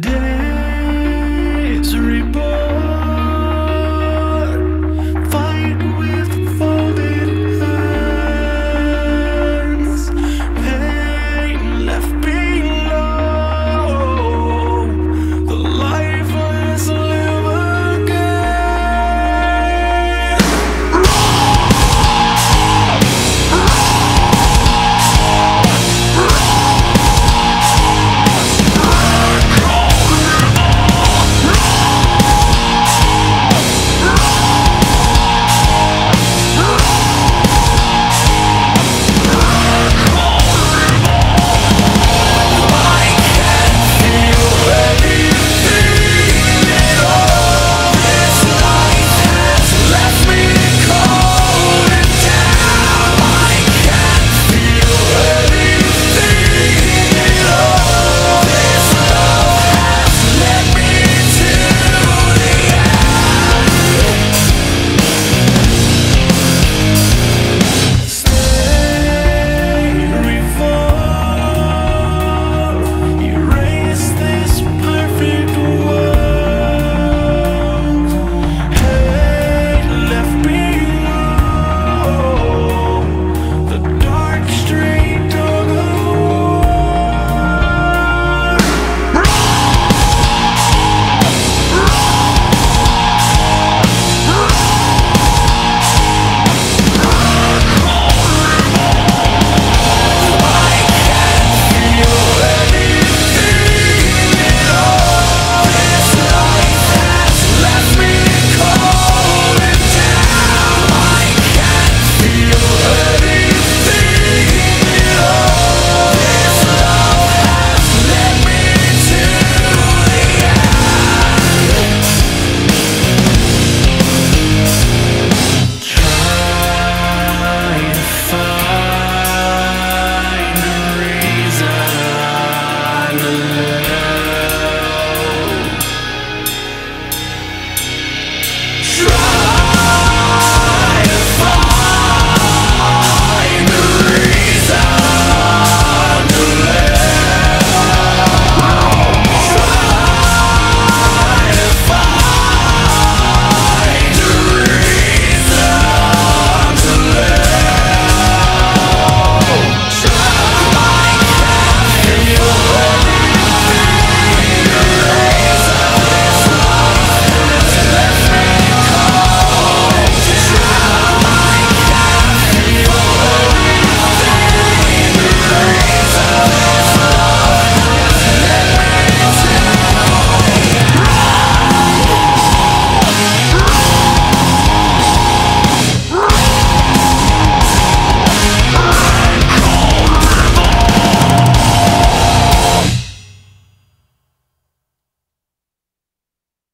Day